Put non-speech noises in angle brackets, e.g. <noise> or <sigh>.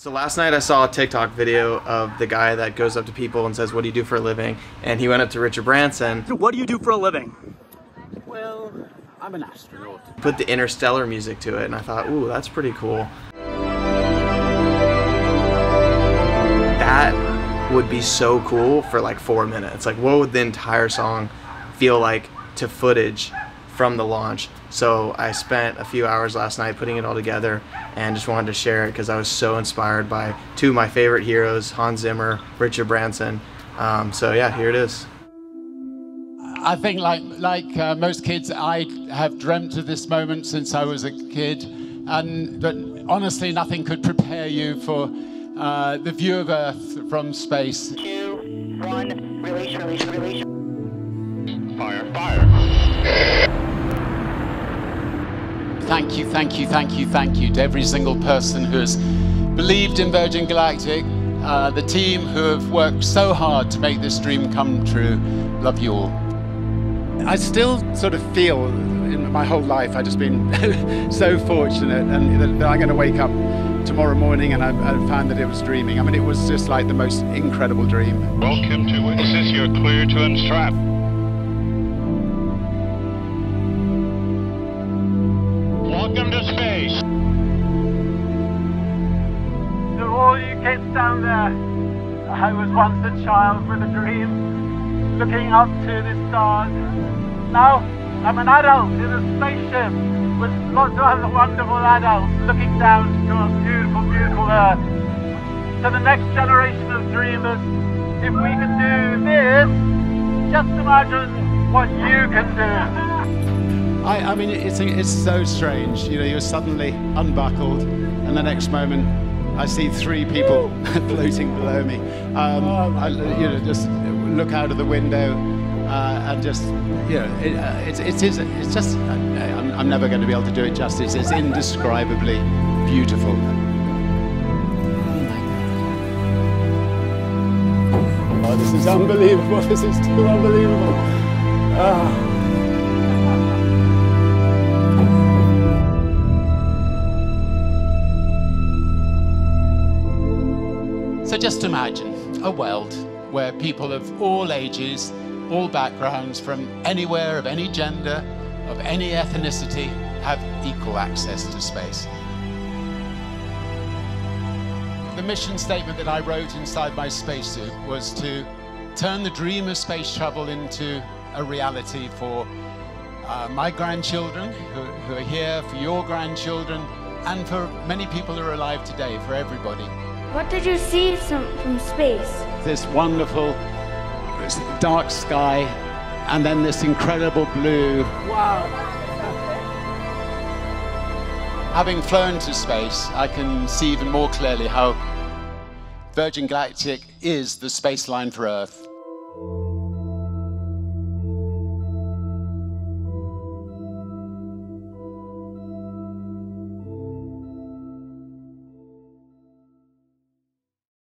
So last night I saw a TikTok video of the guy that goes up to people and says, what do you do for a living? And he went up to Richard Branson. What do you do for a living? Well, I'm an astronaut. Put the interstellar music to it and I thought, ooh, that's pretty cool. That would be so cool for like four minutes. Like what would the entire song feel like to footage from the launch. So I spent a few hours last night putting it all together and just wanted to share it because I was so inspired by two of my favorite heroes, Hans Zimmer, Richard Branson. Um, so yeah, here it is. I think like like uh, most kids, I have dreamt of this moment since I was a kid, and but honestly, nothing could prepare you for uh, the view of Earth from space. Two, one, release, release, release. Fire, fire. Thank you, thank you, thank you, thank you to every single person who has believed in Virgin Galactic, uh, the team who have worked so hard to make this dream come true. Love you all. I still sort of feel in my whole life I've just been <laughs> so fortunate and that I'm going to wake up tomorrow morning and I, I, found that it was dreaming. I mean, it was just like the most incredible dream. Welcome to Witnesses. You're clear to unstrap. Welcome to space. To all you kids down there, I was once a child with a dream, looking up to the stars. Now I'm an adult in a spaceship with lots of other wonderful adults looking down to our beautiful, beautiful Earth. To the next generation of dreamers, if we can do this, just imagine what you can do. I, I mean, it's, it's so strange. You know, you're suddenly unbuckled, and the next moment, I see three people <laughs> floating below me. Um, I, you know, just look out of the window uh, and just, you know, it, uh, it's, it is, it's just, uh, I'm, I'm never going to be able to do it justice. It's indescribably beautiful. Oh, this is unbelievable. <laughs> This is too unbelievable. Oh. So just imagine a world where people of all ages, all backgrounds, from anywhere, of any gender, of any ethnicity, have equal access to space. The mission statement that I wrote inside my spacesuit was to turn the dream of space travel into a reality for uh, my grandchildren who, who are here, for your grandchildren, and for many people who are alive today, for everybody. What did you see from, from space? This wonderful dark sky and then this incredible blue. Wow. Having flown to space, I can see even more clearly how Virgin Galactic is the space line for Earth.